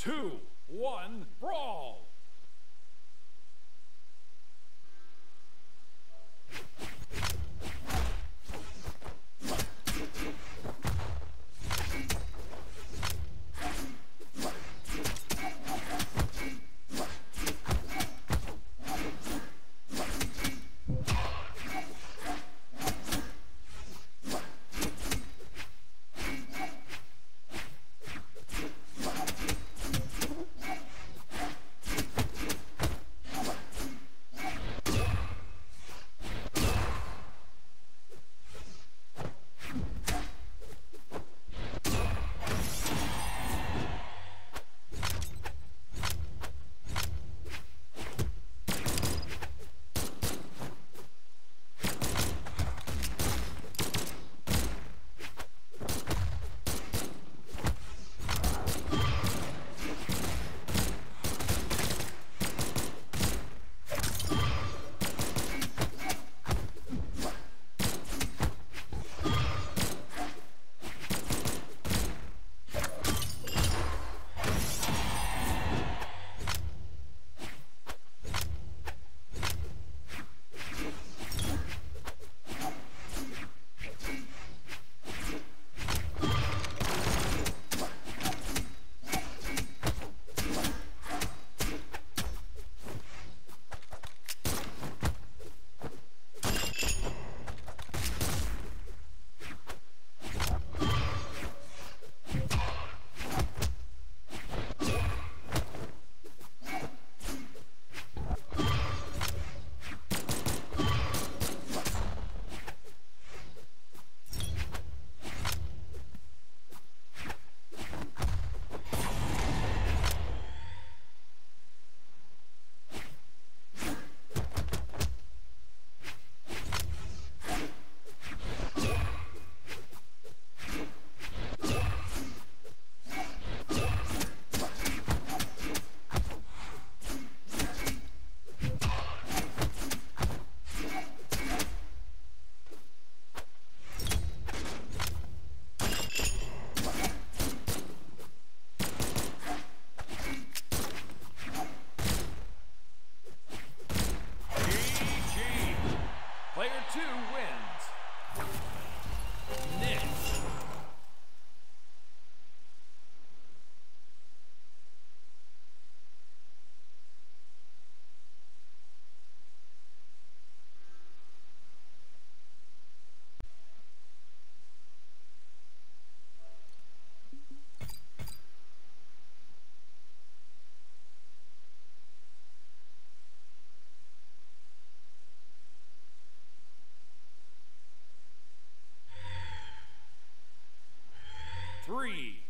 two, one, brawl!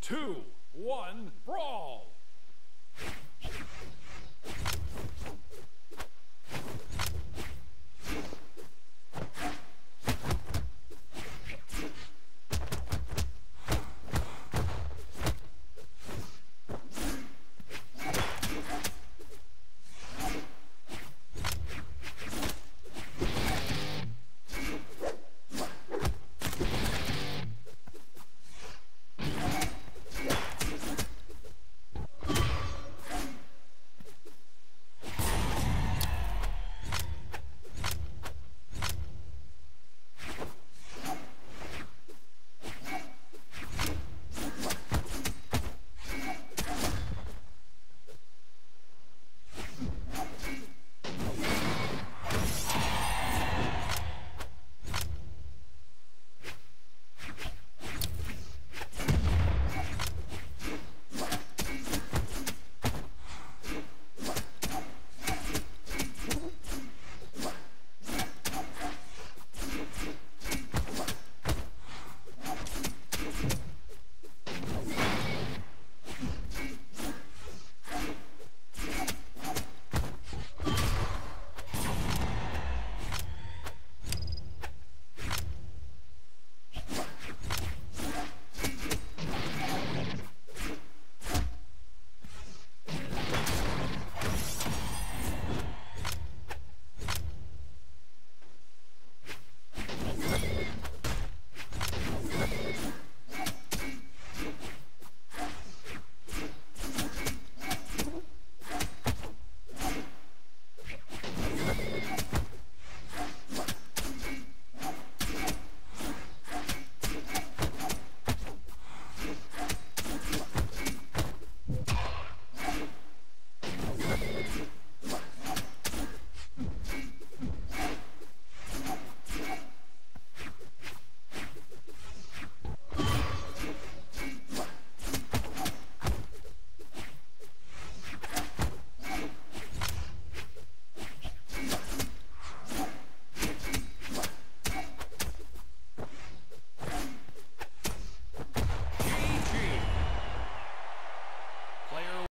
Two, one, brawl!